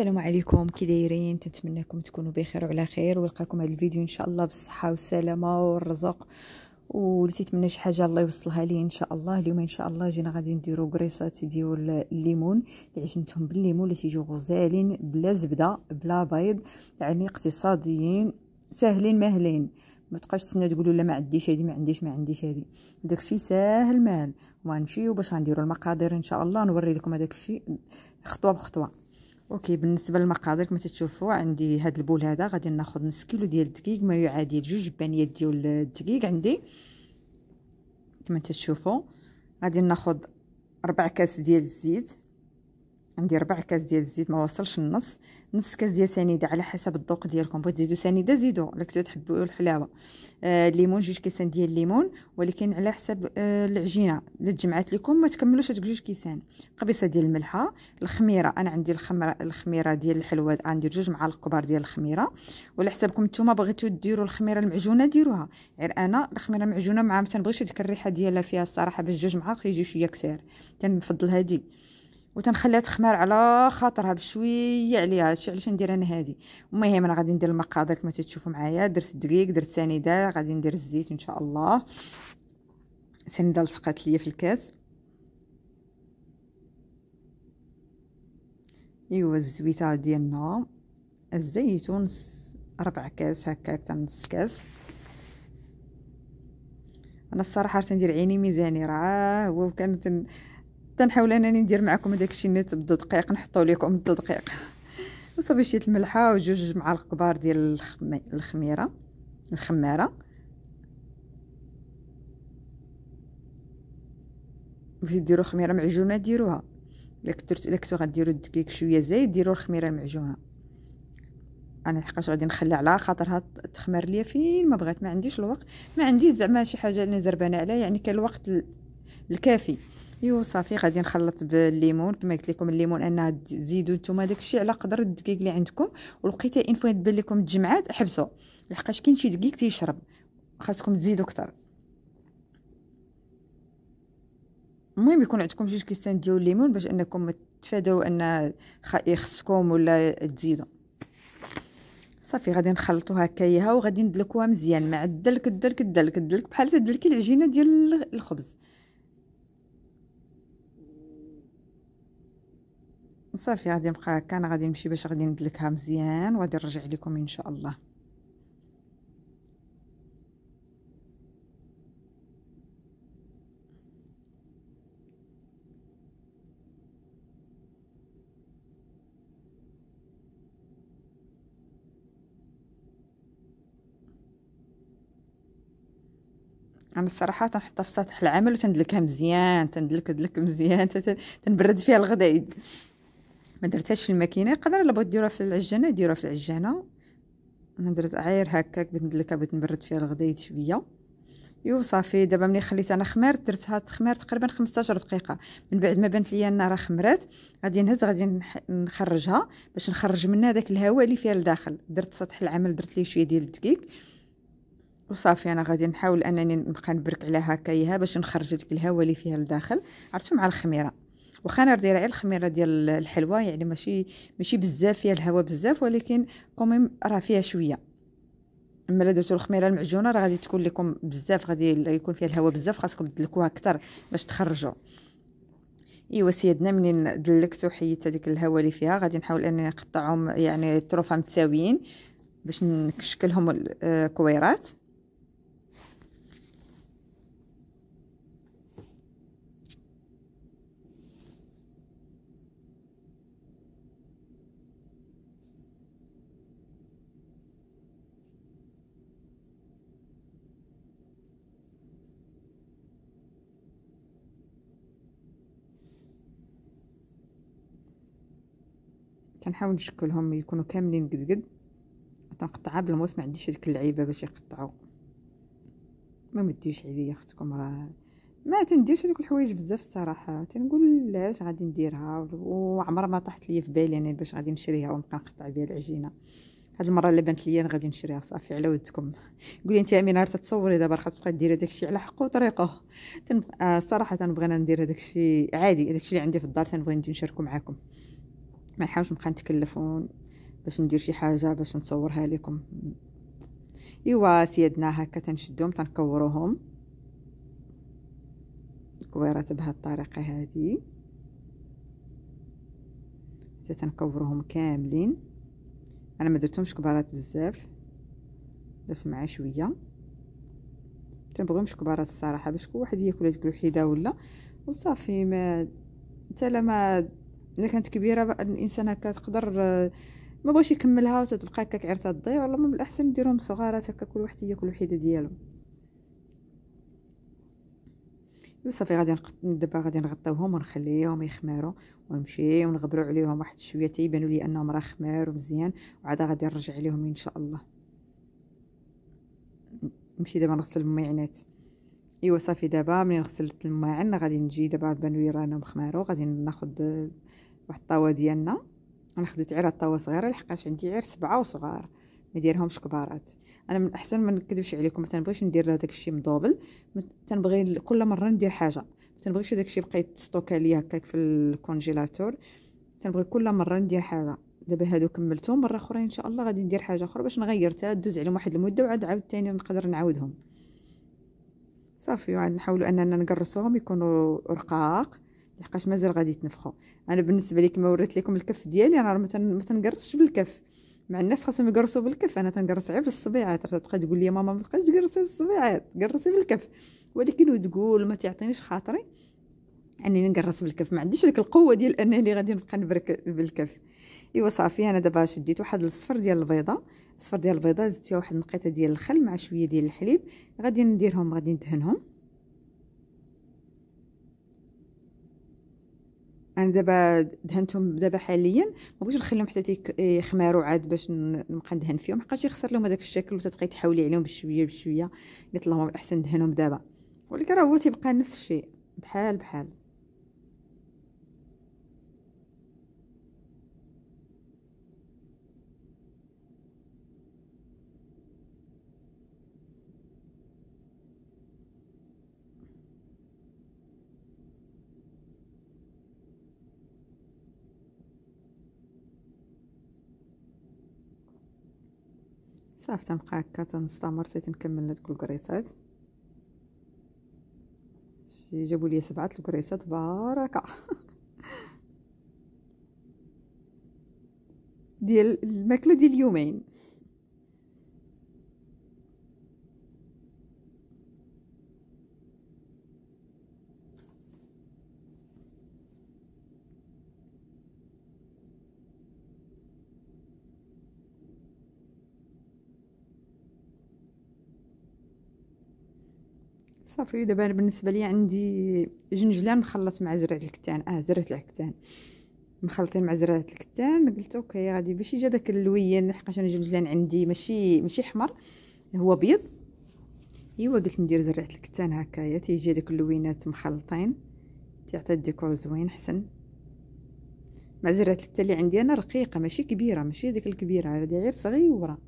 السلام عليكم. كي دايرين تنتمنىكم تكونوا بخير وعلى خير. ولقاكم هذا الفيديو إن شاء الله بالصحة والسلامة والرزق. واللي تيتمنى شي حاجة الله يوصلها ليه إن شاء الله. اليوم إن شاء الله جينا غادي نديرو كريسات ديال الليمون. اللي عجنتهم بالليمون اللي تيجيو غزالين بلا زبدة بلا بيض. يعني اقتصاديين ساهلين ماهلين. ما تبقاش تسنى تقولوا لا ما عنديش هذه ما عنديش ما عنديش هذه داكشي ساهل مال وغنمشيو باش غنديروا المقادير إن شاء الله. نوري لكم هذاك الشيء خطوة بخطوة. أوكي بالنسبة للمقادير كما تشوفوا عندي هذا ال bol هذا غادي ناخذ نص كيلو ديال الدقيق ما يعادل جوج زلافات ديال الدقيق عندي. كما تشوفوا غادي ناخذ ربع كاس ديال الزيت. عندي ربع كاس ديال الزيت ما وصلش النص. نص كاس ديال سنيدة على حسب الذوق ديالكم. بغيت تزيدوا سنيدة زيدوا الا كنتو تحبوا الحلاوة. آه الليمون جوج كيسان ديال الليمون ولكن على حسب آه العجينة. إلا تجمعات لكم ما تكملوش هذوك جوج كيسان. قبيصة ديال الملحة الخميرة. أنا عندي الخمرة الخميرة ديال الحلوة عندي جوج معالق كبار ديال الخميرة. وعلى حسابكم نتوما بغيتو ديروا الخميرة المعجونة ديروها. غير أنا الخميرة المعجونة ما تنبغيش ديك الريحه ديالها فيها الصراحة باش جوج معالق يجيو شوية كثير تنفضل هذه وتنخليها تخمر على خاطرها بشوية عليها. هادشي علاش ندير أنا هادي؟ المهم أنا غادي ندير المقادير كما تشوفوا معايا. درت الدقيق درت سنيدة غادي ندير الزيت إن شاء الله. سنيدة لصقات ليا في الكاس. أيوا الزويتة ديالنا. الزيتون ربع كاس هكاك حتى نص كاس. أنا الصراحة تندير عيني ميزاني راه. هو كانت تنحاول انني ندير معكم هذاك الشيء نيت بالدقيق نحطو لكم الدقيق وصافي شوية الملحه وجوج معالق كبار ديال الخميرة الخمارة. بغيتو ديروا خميرة معجونة ديروها. إلا كنتو إلا كنتو غديروا الدقيق شوية زايد ديروا الخميرة المعجونة. أنا لحقاش غادي نخلي على خاطرها تخمر ليا فين؟ ما بغات ما عنديش الوقت. ما عنديش زعما شي حاجة اللي زربانة عليها يعني كان الوقت الكافي. ايوا صافي غادي نخلط بالليمون. كما قلت لكم الليمون انها تزيدوا نتوما داكشي على قدر الدقيق اللي عندكم. ولقيتها إن فوا تبان لكم تجمعات حبسوا لحقاش كاين شي دقيق تيشرب. خاصكم تزيدوا أكثر. المهم يكون عندكم جوج كيسان ديال الليمون باش أنكم تفادوا أن يخصكم ولا تزيدوا صافي غادي نخلطو هكايا وغادي ندلكوها مزيان. مع الدلك الدلك الدلك. الدلك بحال تدلكي العجينة ديال الخبز. صافي غادي نبقى هكا أنا غادي نمشي باش غادي ندلكها مزيان وغادي نرجع لكم إن شاء الله. أنا الصراحة تنحطها في سطح العمل وتندلكها مزيان تندلك دلك مزيان تنبرد فيها الغداء ما درتهاش في الماكينة يقدر الا بغيت ديروها في العجانة ديروها في العجانة. أنا درت عير هكاك بغيت ندلكها بغيت نبرد فيها الغدايد شوية. يو صافي دابا ملي خليت أنا خمرت درتها تخمر تقريبا 15 دقيقة. من بعد ما بانت ليا النار خمرات غادي نهز غادي نخرجها باش نخرج منها داك الهواء اللي فيها لداخل. درت سطح العمل درت ليه شوية ديال الدقيق. وصافي أنا غادي نحاول أنني نبقى نبرك عليها هكايا باش نخرج ديك الهواء اللي فيها لداخل. عرفتوا مع الخميرة. واخا أنا دايره على الخميره ديال الحلوه يعني ماشي ماشي بزاف فيها الهواء بزاف ولكن كوميم راه فيها شوية. اما الا درتو الخميره المعجونه راه غادي تكون لكم بزاف غادي يكون فيها الهواء بزاف خاصكم تدلكوها أكثر باش تخرجوا. ايوا سيدنا منين دلكت وحيدت هذيك الهواء اللي فيها غادي نحاول انني نقطعهم يعني طروفه متساويين باش نشكلهم الكويرات تنحاول نشكلهم يكونوا كاملين قد قد. تنقطعها بالموس ما عنديش هذيك اللعيبة باش يقطعوا. ما مديوش عليا اختكم راه. ما تنديرش هذوك الحوايج بزاف الصراحة. تنقول لاش غادي نديرها؟ وعمرها ما طاحت ليا في بالي أنا باش غادي نشريها ونبقى نقطع بها العجينة. هاد المرة اللي بانت ليا غادي نشريها صافي على ودكم. قولي أنت أمينة تصوري دابا خاصك تبقى ديري داكشي على حقه وطريقه. آه، صراحة تنبغينا ندير هذاكشي عادي داكشي اللي عندي في الدار تنبغي نشاركو معاكم. ما نحاولش نبقى نتكلف باش ندير شي حاجة باش نصورها لكم. إيوا سيدنا هكا تنشدهم تنكوروهم. كويرات بهاد الطريقة هذه تنكورهم كاملين. أنا ما درتهمش كبارات بزاف. درت معاه شوية. تنبغيهمش كبارات الصراحة باش كل واحد ياكل ديك الوحيده ولا. وصافي ما انت لما إلا كانت كبيرة الإنسان هكا تقدر ما بغاش يكملها وتتبقى هكاك عير تضيع ولا من الاحسن نديرهم صغارات هكا كل واحد ياكل وحيده ديالو وصافي غادي دابا غادي نغطيوهم ونخليهم يخمروا ونمشي ونغبروا عليهم واحد شوية تيبانوا لي أنهم راه خمار ومزيان وعاد غادي نرجع عليهم إن شاء الله. نمشي دابا نغسل الماعنات ايوا صافي دابا ملي غسلت الماعن غادي نجي دابا لي رانا مخمارو غادي ناخذ واحد الطاوة ديالنا. أنا خديت غير الطاوة صغيرة لحقاش عندي غير سبعة وصغار ما ديرهمش كبارات. أنا من الأحسن ما نكذبش عليكم ما تنبغيش ندير داك الشيء مدوبل تنبغي كل مرة ندير حاجة. ما تنبغيش داك الشيء بقى يتستوكا ليا هكاك في ال congélateur. تنبغي كل مرة ندير حاجة. دابا هادو كملتهم مرة أخرى إن شاء الله غادي ندير حاجة أخرى باش نغير تا دوز عليهم واحد المدة وعاد عاود ثاني نقدر نعاودهم. صافي وعاد نحاولوا أننا نقرصوهم يكونوا رقاق لحقاش مازال غادي يتنفخوا. أنا بالنسبة لي كما وريت لكم الكف ديالي أنا ما تنقرصش بالكف. مع الناس خاصهم يقرصوا بالكف أنا تنقرص غير بالصبيعات تبقى تقول لي ماما ما تبقاش تقرصي بالصبيعات قرصي بالكف. ولكن وتقول ما تعطينيش خاطري انني نقرص بالكف. ما عنديش ديك القوة ديال أنني غادي نبقى نبرك بالكف. إيوا صافي أنا دابا شديت واحد الصفر ديال البيضة. الصفر ديال البيضة زدت فيها واحد النقيطة ديال الخل مع شوية ديال الحليب. غادي نديرهم غادي ندهنهم. أنا دابا دهنتهم دابا حاليا. ما بغيتش نخليهم حتى يخمروا عاد باش نبقى ندهن فيهم. حقاش يخسر لهم هذاك الشكل وتتبقاي تحاولي عليهم بشوية بشوية. قلت اللهم الاحسن ندهنهم دابا. ولكن راه هو تيبقى نفس الشيء. بحال بحال. صافي تنبقى هكا تنستمر حتى تنكمل هاد الكريسات جابوا لي سبعة الكريسات باركه ديال الماكلة ديال اليومين صافي دابا بالنسبة لي عندي جنجلان مخلط مع زرع الكتان. آه زرعة الكتان. مخلطين مع زرعة الكتان. قلت أوكي غادي باش يجي داك اللوين لحقاش أنا جنجلان عندي ماشي ماشي حمر هو بيض. أيوا قلت ندير زرعة الكتان هكايا. تيجي داك اللوينات مخلطين. تيعطي الديكور زوين حسن. مع زرعة الكتان اللي عندي أنا رقيقة ماشي كبيرة ماشي ديك الكبيرة هذه غير صغيرة.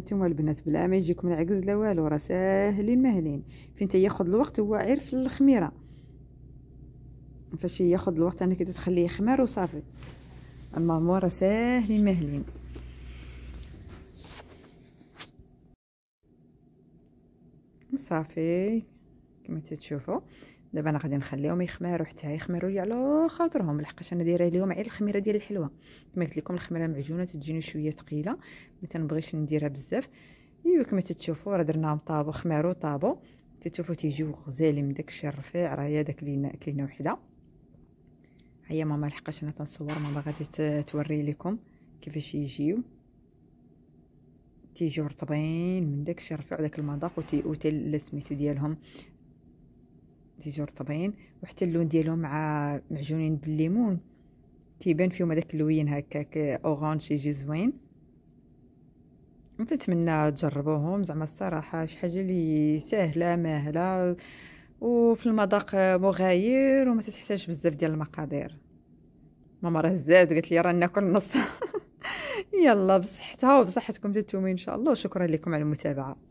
هانتوما البنات بلا ما يجيكم العكز لا والو راه ساهلين مهلين فين تياخذ الوقت هو غير في الخميرة. فاش ياخذ الوقت انك تخليه يخمر وصافي. اما راه ساهلين مهلين صافي كما تشوفوا. دابا أنا غادي نخليهم يخمروا حتى يخمروا لي على خاطرهم لحقاش أنا دايرة لهم غير الخميرة ديال الحلوة. كما قلت لكم الخميرة المعجونه تجيني شوية ثقيلة ما تنبغيش نديرها بزاف. أيوا كما تتشوفوا راه درناهم طابو خمروا طابو. تتشوفوا تيجيو غزالين من داكشي الرفيع راه هي داك لينا كلينا وحدة. هيا ماما لحقاش أنا تنصور. ماما غادي توري لكم كيفاش يجيو. تيجيو رطبين من داكشي الرفيع وداك المذاق وتي سميتو ديالهم تيجيو رطبين وحتى اللون ديالهم مع معجونين بالليمون. تيبان فيهم هذاك اللوين هكاك orange يجي زوين. نتمنى تجربوهم. زعما الصراحة شي حاجة اللي سهله ماهلة. وفي المذاق مغاير وما تحتاج بزاف ديال المقادير. ماما راه زاد قالت لي راه ناكل نص. يلا بصحتها وبصحتكم نتوما إن شاء الله. وشكرا لكم على المتابعة.